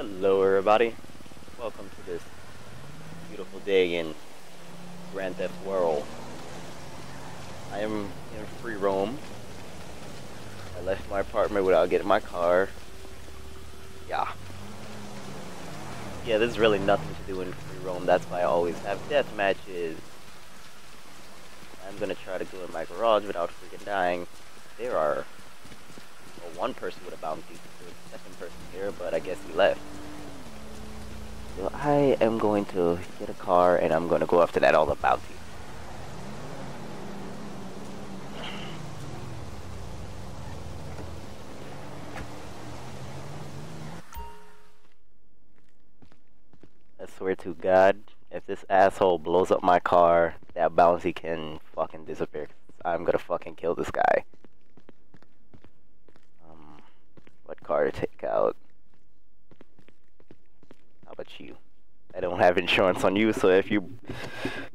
Hello everybody. Welcome to this beautiful day in Grand Theft World. I am in free roam. I left my apartment without getting my car. Yeah. Yeah, there's really nothing to do in free roam. That's why I always have death matches. I'm gonna try to go in my garage without freaking dying. There are one person with a bounty. There's a second person here, but I guess he left. So I am going to get a car and I'm going to go after that all the bounty. I swear to God, if this asshole blows up my car, that bounty can fucking disappear. I'm gonna fucking kill this guy. Um, what car to take out? How about you? I don't have insurance on you, so if you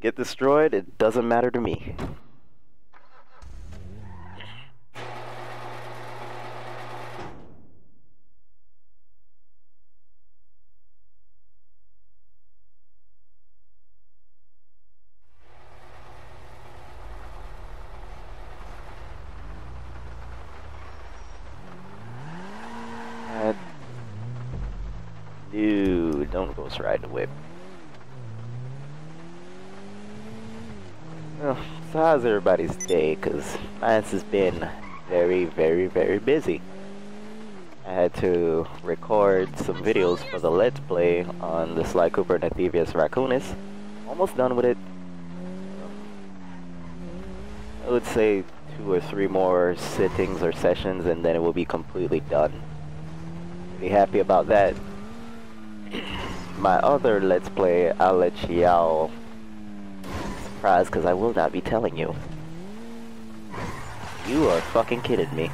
get destroyed, it doesn't matter to me. Uh, Don't ghost whip. Well, so how's everybody's day? Cause mine's has been very, very, very busy. I had to record some videos for the Let's Play on the Sly Cooper and Thievius Raccoonus. Almost done with it. I would say two or three more sittings or sessions and then it will be completely done. Pretty happy about that. My other Let's Play, I'll let y'all surprise because I will not be telling you. You are fucking kidding me.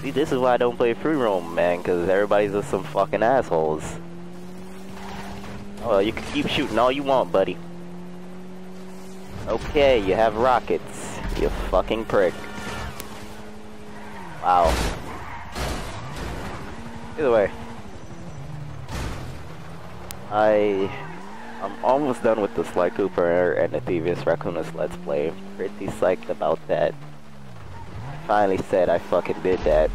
See, this is why I don't play free roam, man, because everybody's just some fucking assholes. Oh, you can keep shooting all you want, buddy. Okay, you have rockets. You fucking prick. Wow. Either way. I... I'm almost done with the Sly Cooper and the Thievius Raccoonus Let's Play. Pretty psyched about that. Finally said I fucking did that.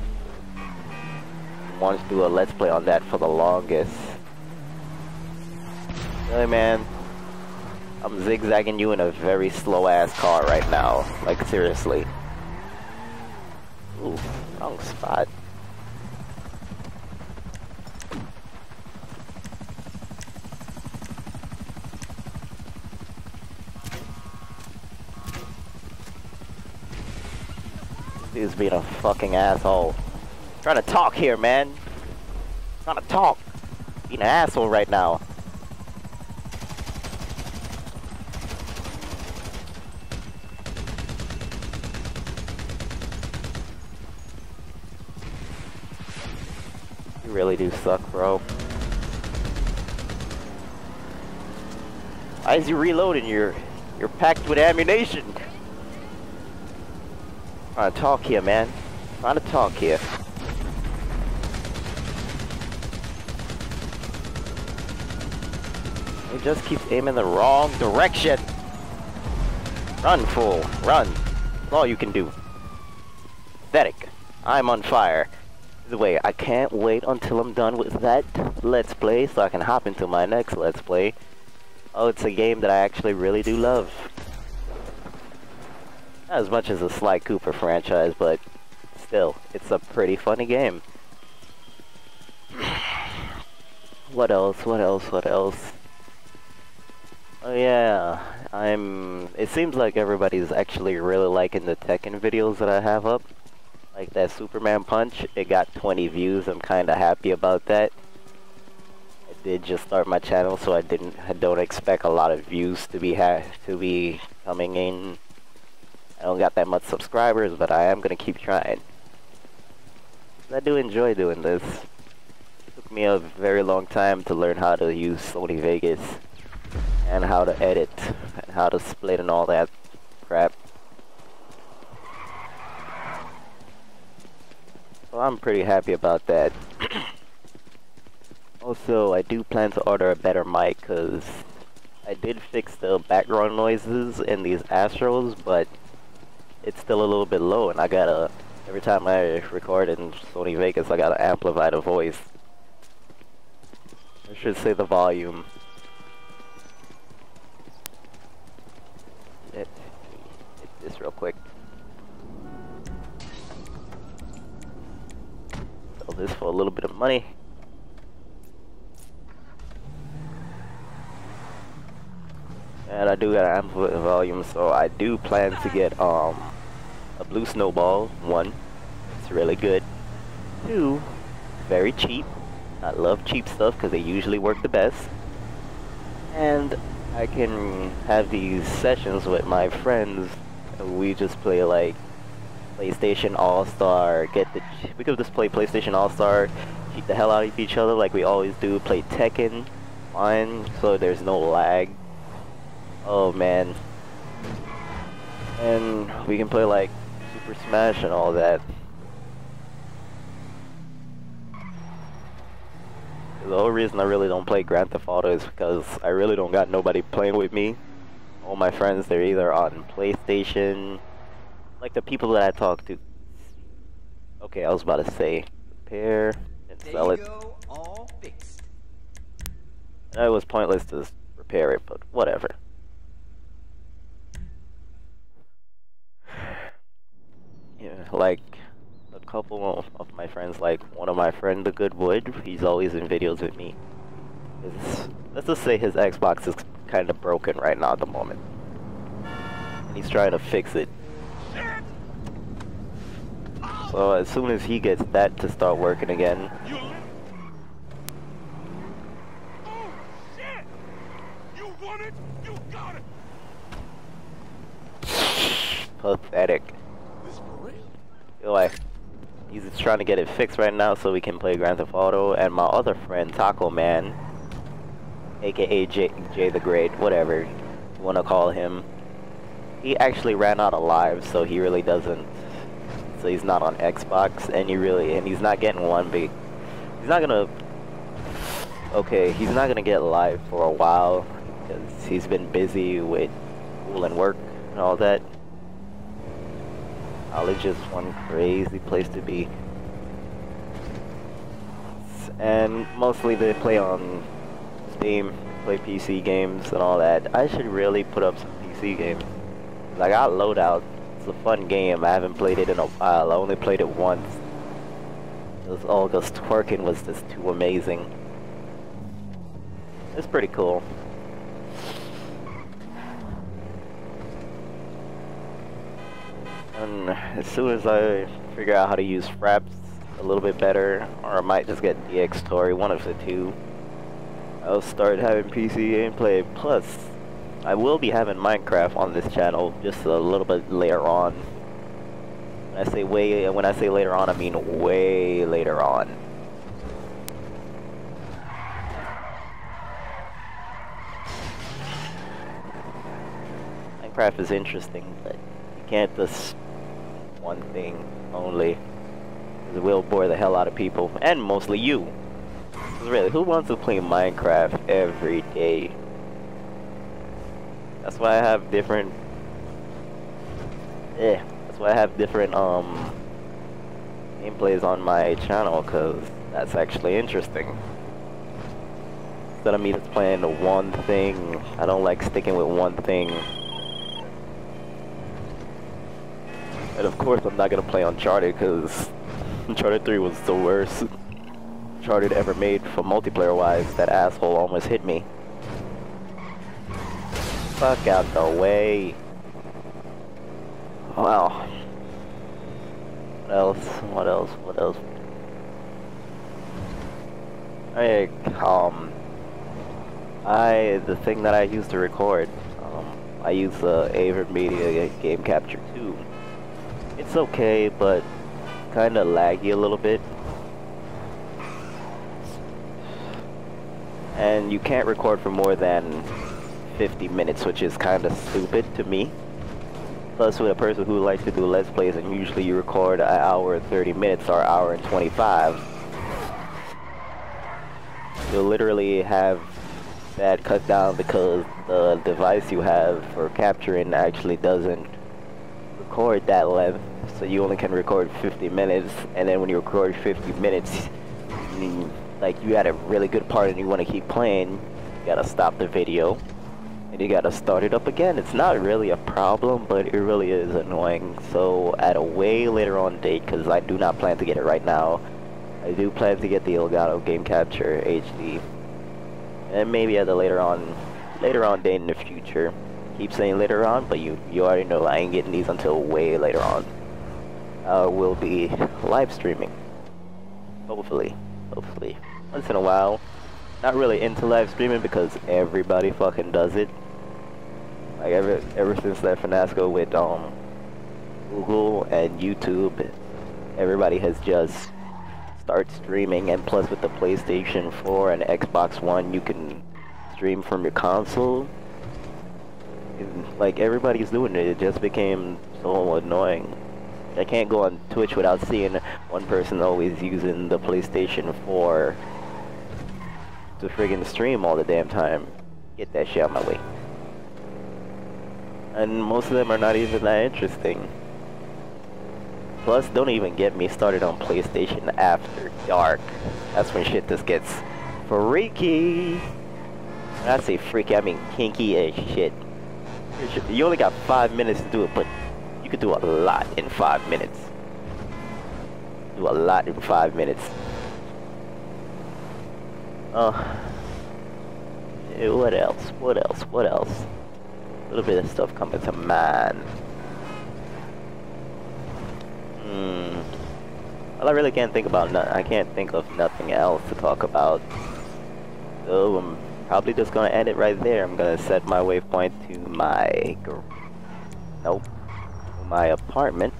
Wanted to do a Let's Play on that for the longest. Really, man? I'm zigzagging you in a very slow ass car right now. Like, seriously. Ooh, wrong spot. Dude's being a fucking asshole. trying to talk here, man. trying to talk. Being an asshole right now. You really do suck, bro. Why is you reloading? You're you're packed with ammunition. Trying to talk here, man. Trying to talk here. He just keeps aiming the wrong direction. Run, fool. Run. That's all you can do. Pathetic. I'm on fire. By the way, I can't wait until I'm done with that Let's Play so I can hop into my next Let's Play. Oh, it's a game that I actually really do love. Not as much as the Sly Cooper franchise, but still, it's a pretty funny game. what else? What else? What else? Oh yeah, I'm... It seems like everybody's actually really liking the Tekken videos that I have up. Like that Superman Punch, it got 20 views. I'm kind of happy about that. I did just start my channel, so I didn't, I don't expect a lot of views to be ha to be coming in. I don't got that much subscribers, but I am gonna keep trying. I do enjoy doing this. It took me a very long time to learn how to use Sony Vegas and how to edit and how to split and all that crap. So I'm pretty happy about that. Also, I do plan to order a better mic because I did fix the background noises in these Astros, but it's still a little bit low and I gotta, every time I record in Sony Vegas, I gotta amplify the voice. I should say the volume. Hit this real quick. Sell this for a little bit of money. And I do got an amplify volume, so I do plan to get um a blue snowball. One, it's really good. Two, very cheap. I love cheap stuff because they usually work the best. And I can have these sessions with my friends. We just play like PlayStation All-Star, get the, we could just play PlayStation All-Star, cheat the hell out of each other like we always do, play Tekken, fine, so there's no lag. Oh man. And we can play like Super Smash and all that. The only reason I really don't play Grand Theft Auto is because I really don't got nobody playing with me. All my friends, they're either on PlayStation, like the people that I talk to. Okay, I was about to say, repair and sell it. And it was pointless to repair it, but whatever. Yeah, like a couple of my friends, like one of my friend, the Goodwood, he's always in videos with me. It's, let's just say his Xbox is kind of broken right now at the moment. And he's trying to fix it. So as soon as he gets that to start working again, pathetic. Anyway, he's just trying to get it fixed right now so we can play Grand Theft Auto. And my other friend, Taco Man, aka Jay, Jay the Great, whatever you want to call him, he actually ran out of lives, so he really doesn't. So he's not on Xbox, and he really, and he's not getting one big. He's not gonna. Okay, he's not gonna get live for a while because he's been busy with school and work and all that. College is one crazy place to be. And mostly they play on Steam, play PC games and all that. I should really put up some PC games. I got Loadout. It's a fun game. I haven't played it in a while. I only played it once. It was all because twerking was just too amazing. It's pretty cool. As soon as I figure out how to use Fraps a little bit better, or I might just get Dxtory, one of the two, I'll start having PC gameplay. Plus, I will be having Minecraft on this channel just a little bit later on. When I say way, when I say later on, I mean way later on. Minecraft is interesting, but you can't just one thing only. It will bore the hell out of people, and mostly you. Really, who wants to play Minecraft every day? That's why I have different... Eh, that's why I have different, um... gameplays on my channel, because that's actually interesting. Instead of me just playing one thing, I don't like sticking with one thing. And of course I'm not gonna play Uncharted because Uncharted 3 was the worst Uncharted ever made for multiplayer wise. That asshole almost hit me. Fuck out the way. Wow. What else? What else? What else? Hey, um, I, the thing that I use to record, um, I use the AverMedia Game Capture 2. It's okay, but kind of laggy a little bit. And you can't record for more than 50 minutes, which is kind of stupid to me. Plus, with a person who likes to do Let's Plays, and usually you record an hour and 30 minutes or an hour and 25. you'll literally have that cut down because the device you have for capturing actually doesn't record that length. So you only can record 50 minutes, and then when you record 50 minutes, you, like you had a really good part and you want to keep playing, you gotta stop the video and you gotta start it up again. It's not really a problem, but it really is annoying. So at a way later on date, because I do not plan to get it right now, I do plan to get the Elgato Game Capture HD, and maybe at a later on, later on date in the future. Keep saying later on, but you you already know I ain't getting these until way later on. Uh, we'll be live streaming. Hopefully, hopefully, once in a while. Not really into live streaming because everybody fucking does it. Like ever ever since that fiasco with um Google and YouTube, everybody has just start streaming. And plus, with the PlayStation 4 and Xbox One, you can stream from your console. Like everybody's doing it. It just became so annoying. I can't go on Twitch without seeing one person always using the PlayStation 4 to friggin' stream all the damn time. Get that shit out my way. And most of them are not even that interesting. Plus, don't even get me started on PlayStation After Dark. That's when shit just gets freaky. When I say freaky, I mean kinky as shit. You only got five minutes to do it, but you could do a lot in five minutes. Do a lot in five minutes. Oh. What else? What else? What else? A little bit of stuff coming to mind. Hmm. Well, I really can't think about no I can't think of nothing else to talk about. So I'm probably just gonna end it right there. I'm gonna set my waypoint to my nope, my apartment,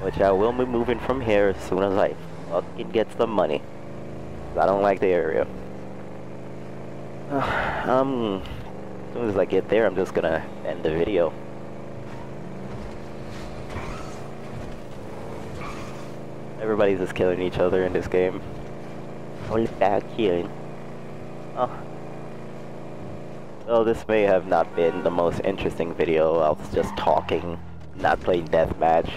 which I will be moving from here as soon as I fucking get some money. I don't like the area. um, as soon as I get there, I'm just gonna end the video. Everybody's just killing each other in this game. Only bad killing. Oh. Well, this may have not been the most interesting video. I was just talking, not playing deathmatch.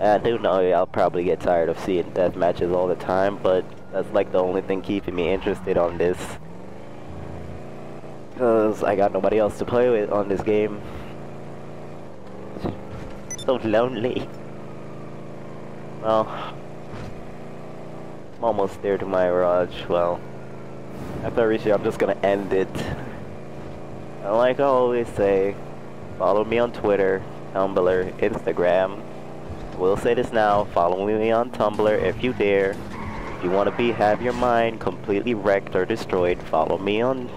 I do know I'll probably get tired of seeing death matches all the time, but that's like the only thing keeping me interested on this. Because I got nobody else to play with on this game. So lonely. Well, I'm almost there to my garage. Well, after I reach I'm just gonna end it. And like I always say, follow me on Twitter, Tumblr, Instagram. We'll say this now, follow me on Tumblr if you dare. If you want to be have your mind completely wrecked or destroyed, follow me on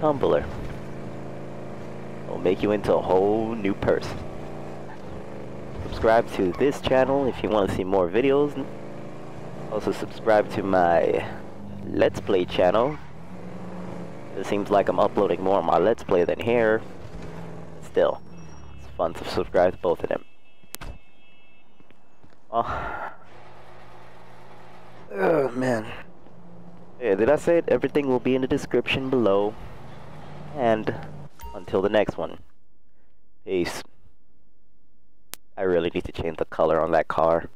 Tumblr. It'll make you into a whole new person. Subscribe to this channel if you want to see more videos. Also subscribe to my Let's Play channel. It seems like I'm uploading more on my Let's Play than here. Still, it's fun to subscribe to both of them. Oh. Oh man. Yeah, did I say it? Everything will be in the description below. And until the next one. Peace. I really need to change the color on that car.